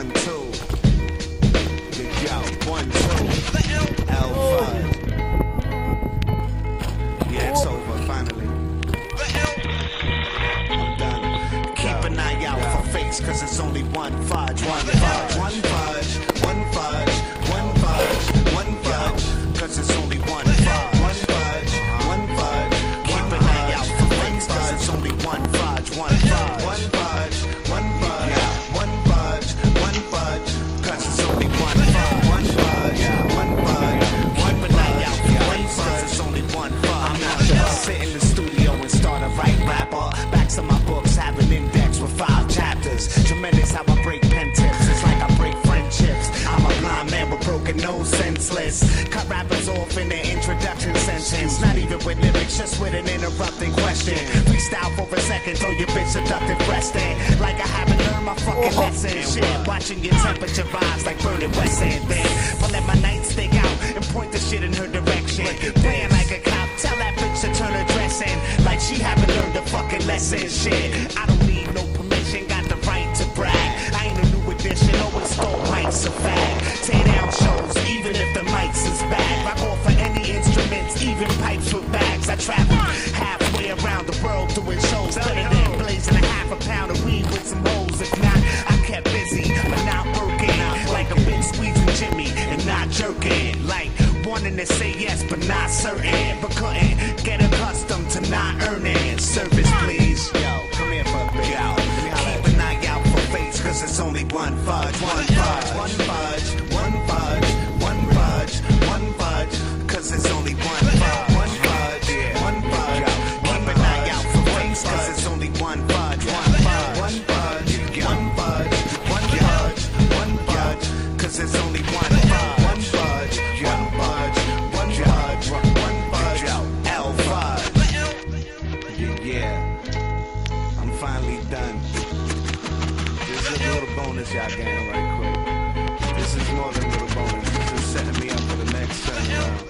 one, two. Yo, yo, one, two. L five. Yeah, it's over finally. I'm done. Keep an eye out for fakes, cause it's only one fudge. One fudge, one fudge, broken nose, senseless. Cut rappers off in their introduction sentence. Not even with lyrics, just with an interrupting question. Freestyle for a second, throw your bitch seductive resting. Like I haven't learned my fucking lesson. Shit, watching your temperature rise like burning West End then. But let my night stick out and point the shit in her direction. Playing like a cop, tell that bitch to turn her dress in. Like she haven't learned a fucking lesson. Shit, I don't world doing shows. It in, blazing a half a pound of weed with some holes. If not, I kept busy, but not working. Like I've been squeezing Jimmy and not jerking. Like wanting to say yes, but not certain. But couldn't get accustomed to not earning. Service, please. Yo, come here for a bit. Yo, keep an eye out for fakes, cause it's only. One fudge, one fudge, one fudge, it's only one fudge. One fudge, one fudge, one fudge, one fudge. L fudge. Yeah, I'm finally done. This is a little bonus y'all getting right quick. This is more than a little bonus. This is setting me up for the next turnaround.